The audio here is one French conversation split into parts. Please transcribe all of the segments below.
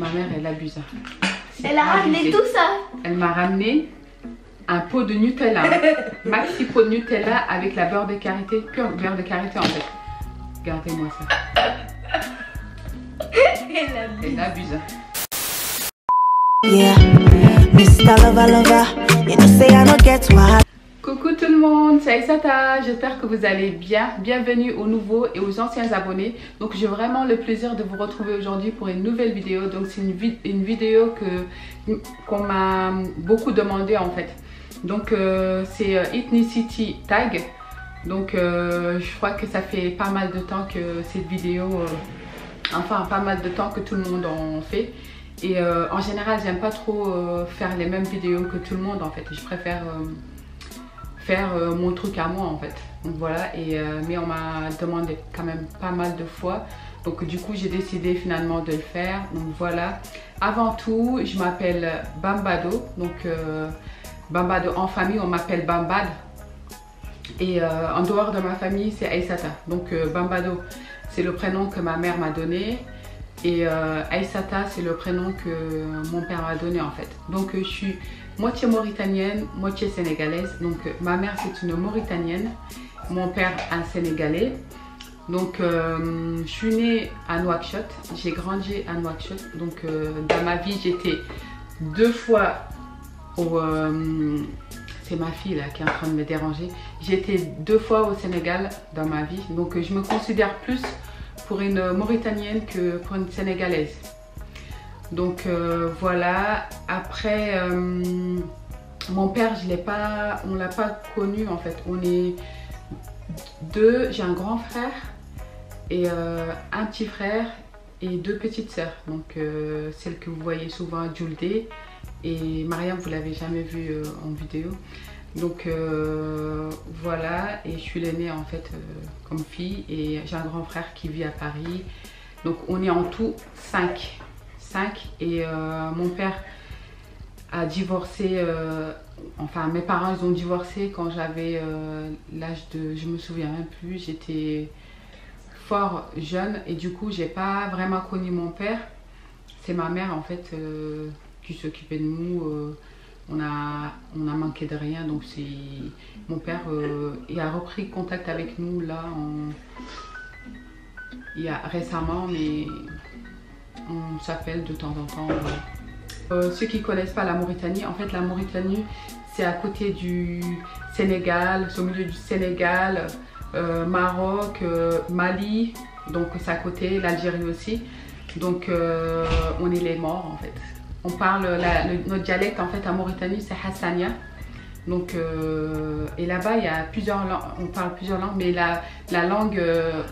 Ma mère, elle abuse. Elle a ramené tout ça. Elle m'a ramené un pot de Nutella. Maxi pot de Nutella avec la beurre de karité, pur beurre de karité en fait. Regardez-moi ça. Elle abuse. Yeah, Mr. Lover Lover, you know say I don't get why. Coucou tout le monde, c'est Aïsata, j'espère que vous allez bien. Bienvenue aux nouveaux et aux anciens abonnés. Donc j'ai vraiment le plaisir de vous retrouver aujourd'hui pour une nouvelle vidéo. Donc c'est une, vi- une vidéo qu'on m'a beaucoup demandé en fait. Donc euh, c'est euh, Ethnicity Tag. Donc euh, je crois que ça fait pas mal de temps que cette vidéo, euh, enfin pas mal de temps que tout le monde en fait. Et en général j'aime pas trop faire les mêmes vidéos que tout le monde en fait. Je préfère... faire euh, mon truc à moi en fait. Donc voilà, et, euh, mais on m'a demandé quand même pas mal de fois. Donc du coup j'ai décidé finalement de le faire. Donc voilà. Avant tout, je m'appelle Bambado. Donc euh, Bambado en famille, on m'appelle Bambad. Et en dehors de ma famille, c'est Aïsata. Donc Bambado, c'est le prénom que ma mère m'a donné. Et euh, Aïsata, c'est le prénom que mon père m'a donné en fait. Donc euh, je suis moitié mauritanienne, moitié sénégalaise. Donc euh, ma mère c'est une mauritanienne, mon père un sénégalais. Donc euh, je suis née à Nouakchott, j'ai grandi à Nouakchott. Donc dans ma vie j'étais deux fois au... c'est ma fille là qui est en train de me déranger. J'étais deux fois au Sénégal dans ma vie. Donc je me considère plus pour une mauritanienne que pour une sénégalaise. Donc euh, voilà, après euh, mon père, je l'ai pas, on l'a pas connu en fait. On est deux, j'ai un grand frère et euh, un petit frère et deux petites sœurs. Donc celle que vous voyez souvent, Juldé et Mariam, vous l'avez jamais vue en vidéo. Donc euh, voilà, et je suis l'aînée en fait euh, comme fille et j'ai un grand frère qui vit à Paris. Donc on est en tout 5. 5 et euh, mon père a divorcé, enfin mes parents ils ont divorcé quand j'avais l'âge de, je me souviens même plus, j'étais fort jeune et du coup j'ai pas vraiment connu mon père. C'est ma mère en fait qui s'occupait de nous. On a, manqué de rien donc c'est mon père euh, a repris contact avec nous là y a récemment mais on s'appelle de temps en temps. Euh, ceux qui connaissent pas la Mauritanie, en fait la Mauritanie c'est à côté du Sénégal, c'est au milieu du Sénégal, euh, Maroc, Mali, donc c'est à côté, l'Algérie aussi. Donc on est les morts en fait. On parle, notre dialecte en fait à Mauritanie c'est Hassania. Donc, euh, et là-bas il y a plusieurs langues, on parle plusieurs langues, mais la, la langue euh,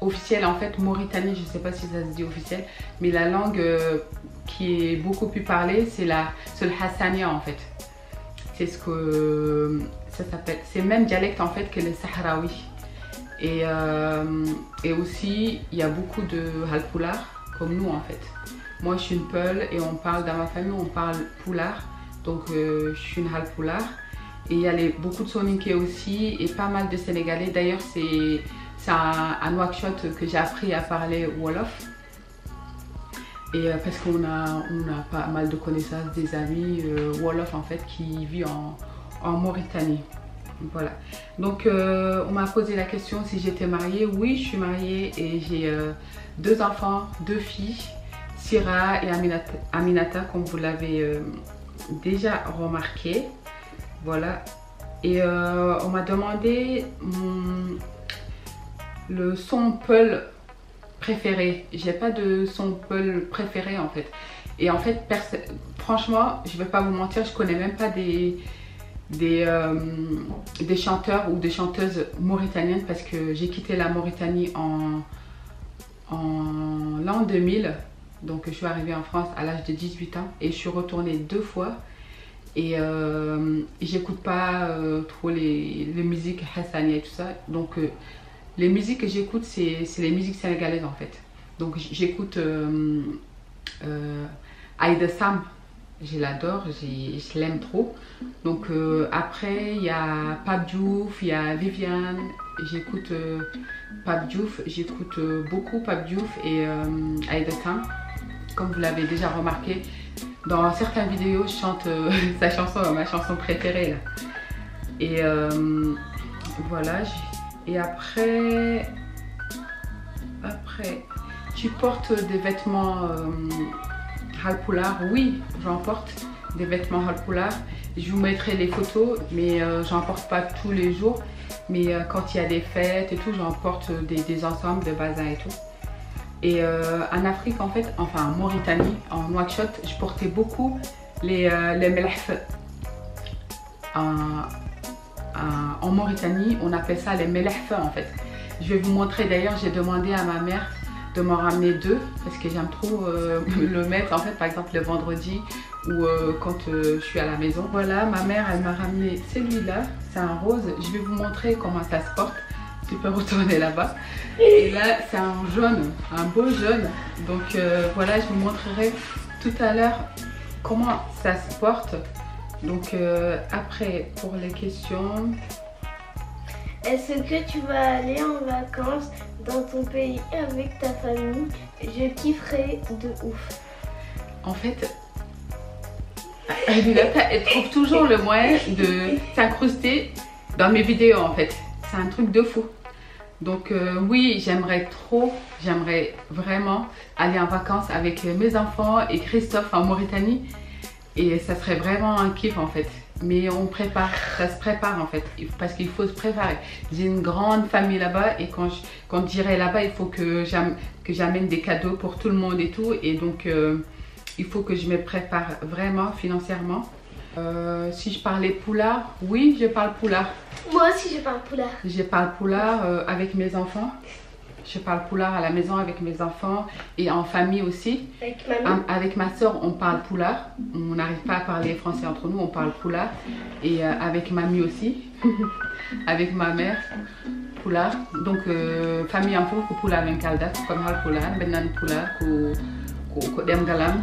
officielle en fait Mauritanie, je sais pas si ça se dit officiel, mais la langue euh, qui est beaucoup plus parlée c'est le Hassania en fait. C'est ce que ça s'appelle, c'est le même dialecte en fait que le Sahraoui. Et, et aussi il y a beaucoup de Halpoular comme nous en fait. Moi je suis une Peul et on parle dans ma famille on parle Poulard, donc euh, je suis une Halpoular. Et il y a les- beaucoup de Soninké aussi et pas mal de Sénégalais. D'ailleurs c'est à, à Nouakchott que j'ai appris à parler Wolof. Et euh, parce qu'on a, on a pas mal de connaissances, des amis euh, Wolof en fait qui vivent en, en Mauritanie. Voilà. Donc on m'a posé la question si j'étais mariée. Oui, je suis mariée et j'ai deux enfants, deux filles, Syrah et Aminata, comme vous l'avez euh, déjà remarqué. Voilà. Et euh, on m'a demandé mon- le son Peul préféré. J'ai pas de Peul préféré en fait. Et en fait, franchement, je vais pas vous mentir, je connais même pas des, des, euh, des chanteurs ou des chanteuses mauritaniennes parce que j'ai quitté la Mauritanie en, en l'an 2000. Donc je suis arrivée en France à l'âge de 18 ans et je suis retournée deux fois. Et euh, j'écoute pas euh, trop les, les musiques hassania et tout ça. Donc euh, les musiques que j'écoute, c'est les musiques sénégalaises en fait. Donc j'écoute Aïda Sam, je l'adore, je l'aime trop. Donc après, il y a Pape Diouf, il y a Viviane, j'écoute Pape Diouf, j'écoute beaucoup Pape Diouf et Aïda Sam. Comme vous l'avez déjà remarqué, dans certaines vidéos, je chante euh, sa chanson, ma chanson préférée. Et euh, voilà. Et après, après, tu portes des vêtements euh, halpoulard Oui, j'en porte des vêtements halpoulard Je vous mettrai les photos, mais j'en porte pas tous les jours. Mais quand il y a des fêtes et tout, j'en porte des, ensembles de bazin et tout. Et euh, en Afrique, en fait, enfin en Mauritanie, en Nouakchott, je portais beaucoup les, les En, Mauritanie, on appelle ça les melahf en fait. Je vais vous montrer d'ailleurs, j'ai demandé à ma mère de m'en ramener deux parce que j'aime trop le mettre en fait par exemple le vendredi ou euh, quand euh, je suis à la maison. Voilà, ma mère, elle m'a ramené celui-là. C'est un rose. Je vais vous montrer comment ça se porte. Tu peux retourner là-bas. Et là, c'est un jaune, un beau jaune. Donc euh, voilà, je vous montrerai tout à l'heure comment ça se porte. Donc après, pour les questions... Est-ce que tu vas aller en vacances dans ton pays avec ta famille? Je kifferai de ouf. En fait, elle trouve toujours le moyen de s'incruster dans mes vidéos en fait. C'est un truc de fou. Donc euh, oui, j'aimerais trop, j'aimerais vraiment aller en vacances avec mes enfants et Christophe en Mauritanie. Et ça serait vraiment un kiff en fait. Mais on prépare, ça se prépare en fait, parce qu'il faut se préparer. J'ai une grande famille là-bas et quand je, quand j'irai là-bas, il faut que j'amène des cadeaux pour tout le monde et tout. Et donc... Euh, il faut que je me prépare vraiment financièrement. Euh, si je parlais poulard, oui, je parle poulard. Moi aussi, je parle poulard. Je parle poulard euh, avec mes enfants. Je parle poulard à la maison avec mes enfants et en famille aussi. Avec ma Avec ma soeur, on parle poulard. On n'arrive pas à parler français entre nous, on parle poulard. Et euh, avec mamie aussi. avec ma mère, poulard. Donc, famille un peu, poulard en calda, comme poulard, benan poulard, ko ɗemgal am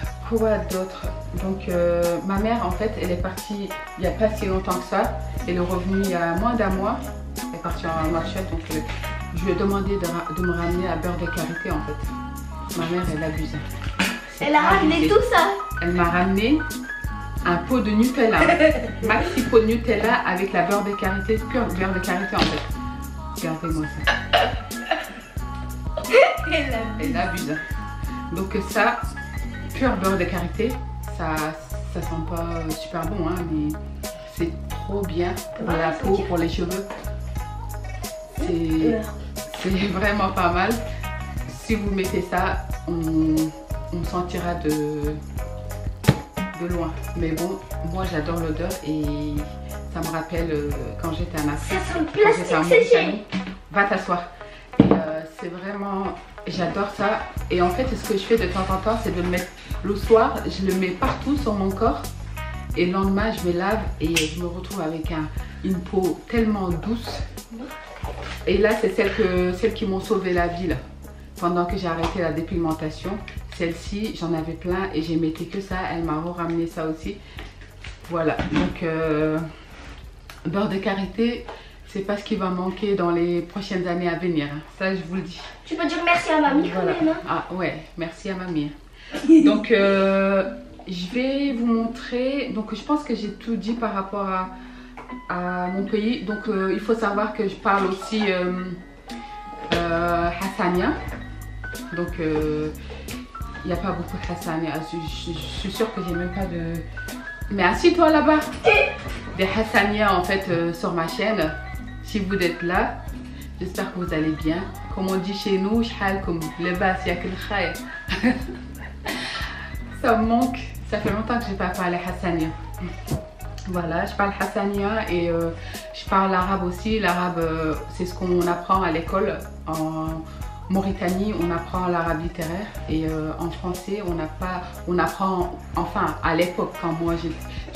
quoi d'autre Donc euh, ma mère en fait elle est partie il n'y a pas si longtemps que ça. Elle est revenue il y a moins d'un mois. Elle est partie en marché donc euh, je lui ai demandé de, me ramener à beurre de karité en fait. Ma mère elle abuse. Elle a ramené tout ça Elle m'a ramené un pot de Nutella. maxi pot de Nutella avec la beurre de karité, pure beurre de karité en fait. Regardez-moi ça. Elle abuse. Donc ça, pur beurre de karité, ça, ça sent pas super bon, hein, mais c'est trop bien pour la peau, pour les cheveux. C'est vraiment pas mal. Si vous mettez ça, on, sentira de, de loin. Mais bon, moi j'adore l'odeur et ça me rappelle euh, quand j'étais à Afrique. Ça sent plastique, Va t'asseoir. Euh, c'est vraiment J'adore ça. Et en fait, ce que je fais de temps en temps, c'est de le mettre le soir. Je le mets partout sur mon corps. Et le lendemain, je me lave et je me retrouve avec un, une peau tellement douce. Et là, c'est celle celles qui m'ont sauvé la vie. Là. Pendant que j'ai arrêté la dépigmentation. Celle-ci, j'en avais plein et j'ai mettais que ça. Elle m'a ramené ça aussi. Voilà. Donc, euh, beurre de karité, c'est pas ce qui va manquer dans les prochaines années à venir. Hein. Ça, je vous le dis. Tu peux dire merci à mamie quand même. Hein. ah ouais, merci à mamie. Donc, euh, je vais vous montrer. Donc, je pense que j'ai tout dit par rapport à, mon pays. Donc, euh, il faut savoir que je parle aussi euh, euh. Donc, il n'y a pas beaucoup de Hassania. Je, suis sûre que j'ai même pas de... Mais assis-toi là-bas. Des Hassania en fait sur ma chaîne si vous êtes là, j'espère que vous allez bien. Comme on dit chez nous, comme le bas, Ça me manque. Ça fait longtemps que je n'ai pas parlé Hassania. Voilà, je parle Hassania et euh, je parle arabe aussi. L'arabe, euh, c'est ce qu'on apprend à l'école en Mauritanie, on apprend l'arabe littéraire et euh, en français, on pas, on apprend, enfin à l'époque quand moi je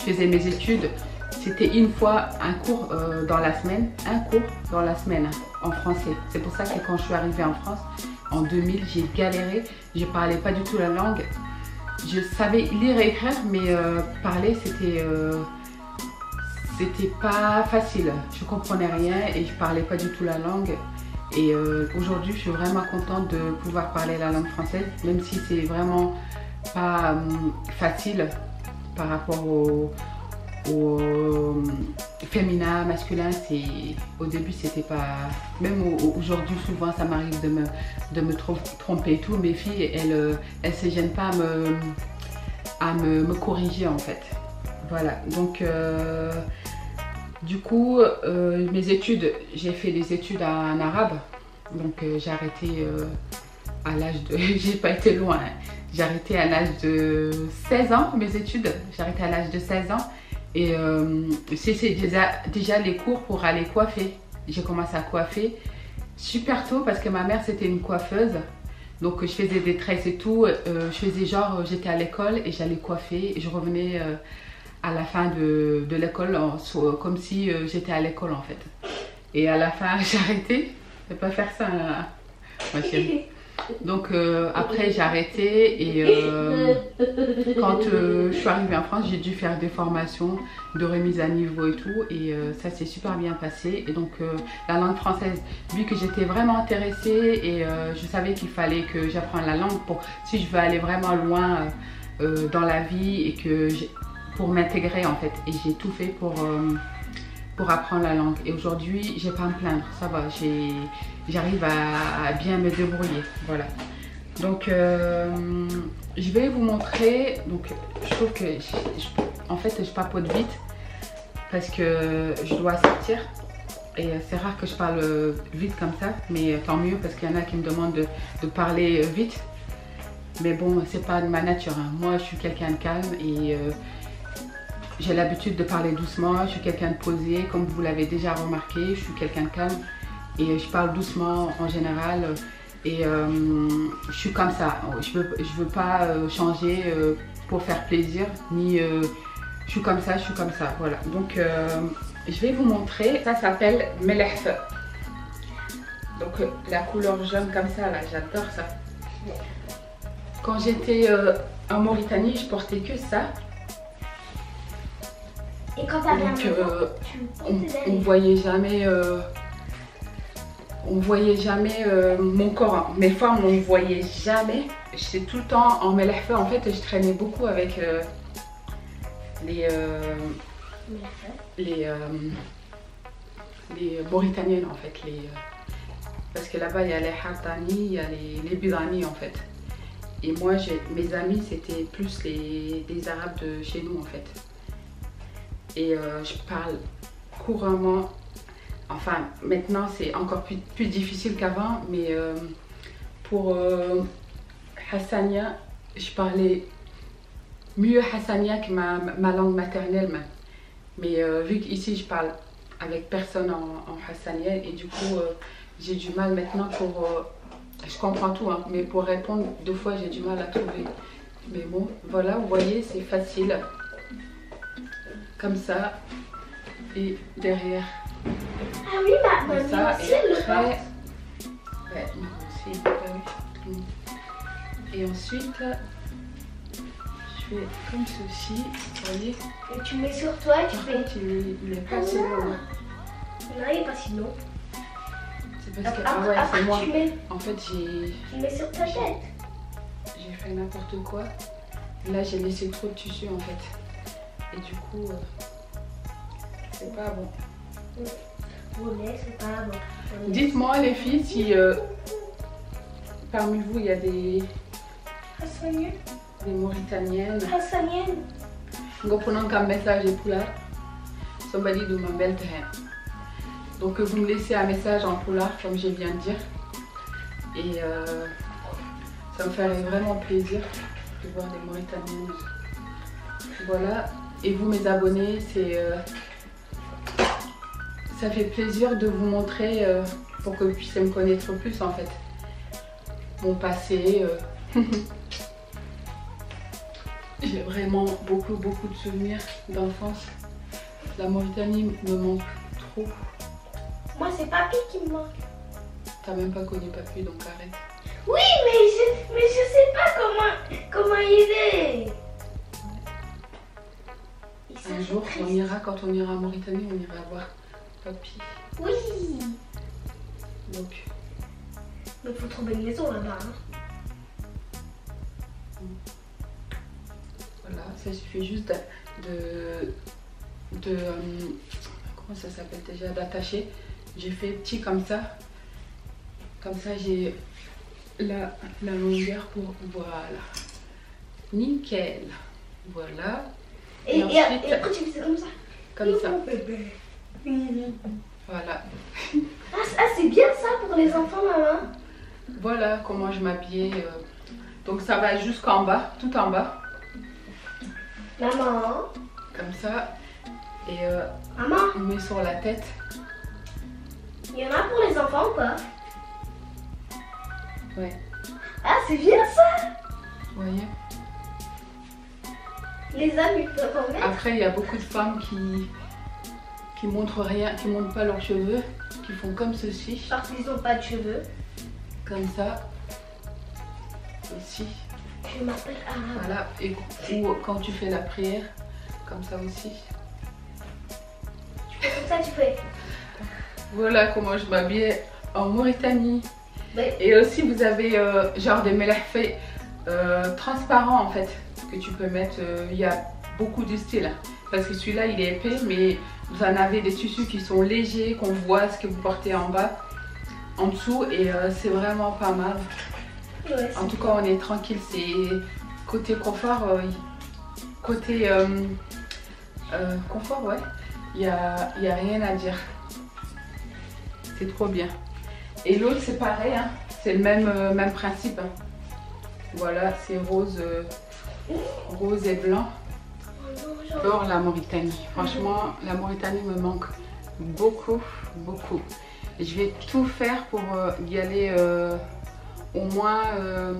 faisais mes études, c'était une fois un cours dans la semaine, un cours dans la semaine en français. C'est pour ça que quand je suis arrivée en France en 2000, j'ai galéré, je parlais pas du tout la langue. Je savais lire et écrire, mais euh, parler c'était c'était pas facile. Je comprenais rien et je parlais pas du tout la langue. Et euh, aujourd'hui, je suis vraiment contente de pouvoir parler la langue française, même si c'est vraiment pas euh, facile par rapport au, féminin, masculin. Au début, c'était pas. Même aujourd'hui, souvent, ça m'arrive de me, de me tromper et tout. Mes filles, elles ne euh, se gênent pas à me, à corriger en fait. Voilà, donc du coup, euh, mes études, j'ai fait des études en arabe. Donc euh, j'ai arrêté euh, à l'âge de... j'ai pas été loin. J'ai arrêté à l'âge de 16 ans mes études. J'ai arrêté à l'âge de 16 ans. Et c'est déjà, les cours pour aller coiffer. J'ai commencé à coiffer super tôt parce que ma mère c'était une coiffeuse. Donc je faisais des tresses et tout. je faisais genre, j'étais à l'école et j'allais coiffer. Et je revenais à la fin de, l'école, comme si euh, j'étais à l'école en fait. Et à la fin, arrêté. Je pas faire ça, hein, ma chérie. Donc euh, après j'ai arrêté et euh, quand je suis arrivée en France j'ai dû faire des formations de remise à niveau et tout et ça s'est super bien passé et donc la langue française vu que j'étais vraiment intéressée et je savais qu'il fallait que j'apprenne la langue pour si je veux aller vraiment loin dans la vie et que pour m'intégrer en fait. Et j'ai tout fait pour, euh, pour apprendre la langue. Et aujourd'hui, j'ai pas à me plaindre, ça va, j'arrive à, bien me débrouiller. Voilà. Donc, euh, je vais vous montrer. Donc, je trouve que, en fait, je papote vite parce que je dois sortir. Et c'est rare que je parle vite comme ça, mais tant mieux parce qu'il y en a qui me demandent de, parler vite. Mais bon, c'est pas de ma nature. Hein. Moi, je suis quelqu'un de calme et euh, j'ai l'habitude de parler doucement, je suis quelqu'un de posé, comme vous l'avez déjà remarqué, je suis quelqu'un de calme et je parle doucement en général et euh, je suis comme ça. Je veux, je veux pas euh, changer euh, pour faire plaisir, ni je suis comme ça, je suis comme ça. Voilà, donc je vais vous montrer, ça s'appelle Melef. Donc la couleur jaune comme ça, là, j'adore ça. Quand j'étais en Mauritanie, je portais que ça. Et quand t'as Donc, euh, on, voyait jamais, euh, on voyait jamais euh, mon corps. Mes femmes, on voyait jamais. J'étais tout le temps en melahfa. En fait, je traînais beaucoup avec les, les, les Mauritaniennes en fait. Les, parce que là-bas, il y a les Hartani, il y a les, les Bidani en fait. Et moi, mes amis, c'était plus les, des Arabes de chez nous en fait et euh, je parle couramment. Enfin, maintenant c'est encore plus, difficile qu'avant, mais euh, pour euh, Hassania, je parlais mieux Hassania que ma, langue maternelle. Mais vu qu'ici je parle avec personne en, Hassania, et du coup j'ai du mal maintenant pour. je comprends tout, hein, mais pour répondre, deux fois j'ai du mal à trouver. Mais bon, voilà, vous voyez, c'est facile comme ça et derrière. Ah oui, bah, bah ça, et après, ouais, aussi, et ensuite, je fais comme ceci, vous voyez. Et tu mets sur toi, tu Par fais. Contre, il, il est pas ah si non. long. Non, il est pas si long. C'est parce que, après, ah ouais, c'est moi. Mets, En fait, j'ai tu mets sur ta tête. j'ai fait n'importe quoi. Là, j'ai laissé trop de tissu en fait. Et du coup, euh, c'est pas bon. c'est pas bon. Dites-moi les filles si euh, parmi vous il y a des, des Mauritaniennes. Hassanienne. Ngoponan comme message et poulard. Somebody do my belt Donc vous me laissez un message en poulard comme je viens de dire. Et euh, ça me ferait vraiment plaisir de voir des Mauritaniennes. Voilà, et vous mes abonnés, c'est euh, ça fait plaisir de vous montrer euh, pour que vous puissiez me connaître plus en fait. mon passé. euh. J'ai vraiment beaucoup, beaucoup de souvenirs d'enfance. La Mauritanie me manque trop. Moi, c'est papy qui me manque. T'as même pas connu papy, donc arrête. Oui, mais je, mais je sais pas comment, comment il est. Un jour, on ira, quand on ira en Mauritanie, on ira voir papy. Oui. Donc, Mais faut trouver une maison là-bas. hein. voilà, ça suffit juste de. de, de, euh, comment ça s'appelle déjà D'attacher. J'ai fait petit comme ça. Comme ça, j'ai la, la longueur pour. Voilà. Nickel. Voilà. Et, Et et, ensuite- et après, tu fais comme ça. Comme ça. Voilà. Ah, ah, c'est bien ça pour les enfants, maman. Voilà comment je m'habillais. euh. Donc ça va jusqu'en bas, tout en bas, Maman. comme ça. Et euh, Maman, on met sur la tête. il y en a pour les enfants ou pas? Ouais. Ah, c'est bien ça. Vous voyez? Les hommes, ils peuvent en mettre. Après, il y a beaucoup de femmes qui qui montrent rien, qui montrent pas leurs cheveux, qui font comme ceci, Parce qu'ils n'ont pas de cheveux. comme ça, aussi, Je m'appelle Arabe. voilà. Et ou quand tu fais la prière, comme ça aussi. Comme ça, tu fais. Voilà comment je m'habillais en Mauritanie. Et aussi, vous avez euh, genre des melafés euh, transparents en fait, que tu peux mettre. euh, Il y a beaucoup de styles. Parce que celui-là, il est épais, mais vous en avez des tissus qui sont légers, qu'on voit ce que vous portez en bas, en dessous, et euh, c'est vraiment pas mal. ouais, En tout cas, on est tranquille. C'est côté confort, euh, côté euh, euh, confort, ouais. Il n'y a, y a rien à dire. C'est trop bien. Et l'autre, c'est pareil. hein. C'est le même, même principe. hein. Voilà, c'est rose, rose et blanc. J'adore la Mauritanie. Franchement, la Mauritanie me manque beaucoup, beaucoup. Je vais tout faire pour euh, y aller euh, au moins euh,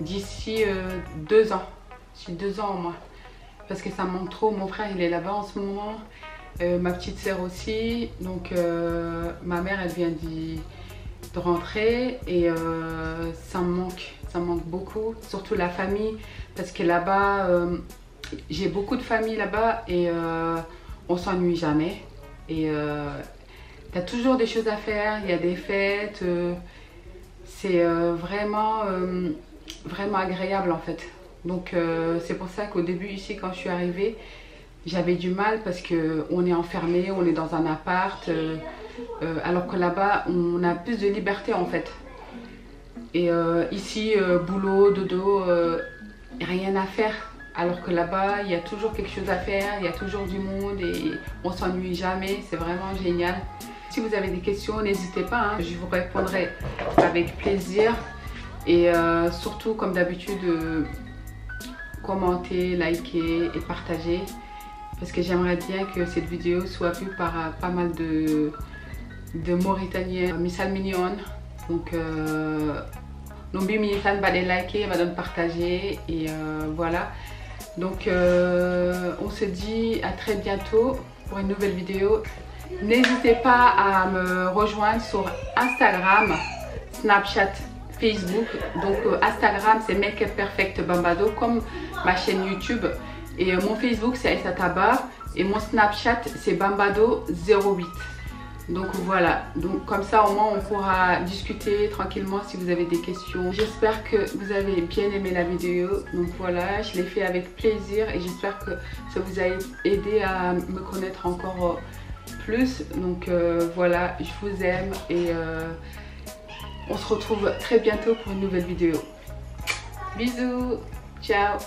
d'ici deux ans. D'ici deux ans au moins. Parce que ça me manque trop. Mon frère, il est là-bas en ce moment. Ma petite sœur aussi. Donc, ma mère, elle vient d'y- de rentrer. Et euh, ça me manque. Ça me manque beaucoup. Surtout la famille. Parce que là-bas, euh, j'ai beaucoup de famille là-bas et euh, on s'ennuie jamais. Et t'as toujours des choses à faire, il y a des fêtes. c'est vraiment, vraiment agréable en fait. Donc c'est pour ça qu'au début ici, quand je suis arrivée, j'avais du mal parce que on est enfermé, on est dans un appart, euh, alors que là-bas on a plus de liberté en fait. Et euh, ici, euh, boulot, dodo, rien à faire. Alors que là-bas, il y a toujours quelque chose à faire, il y a toujours du monde et on s'ennuie jamais. C'est vraiment génial. Si vous avez des questions, n'hésitez pas. hein. Je vous répondrai avec plaisir. Et surtout, comme d'habitude, commenter, liker et partager. Parce que j'aimerais bien que cette vidéo soit vue par pas mal de, de Mauritaniens. Missal Mignon. Donc, euh, n'oubliez pas de liker, de partager. Et euh, voilà. Donc, euh, on se dit à très bientôt pour une nouvelle vidéo. N'hésitez pas à me rejoindre sur Instagram, Snapchat, Facebook. Donc, euh, Instagram, c'est Make Perfect Bambado, comme ma chaîne YouTube. Et euh, mon Facebook, c'est Aïssa. Et mon Snapchat, c'est Bambado08. Donc voilà, comme ça au moins on pourra discuter tranquillement si vous avez des questions. J'espère que vous avez bien aimé la vidéo. Donc voilà, je l'ai fait avec plaisir et j'espère que ça vous a aidé à me connaître encore euh, plus. Donc euh, voilà, je vous aime et euh, on se retrouve très bientôt pour une nouvelle vidéo. Bisous, ciao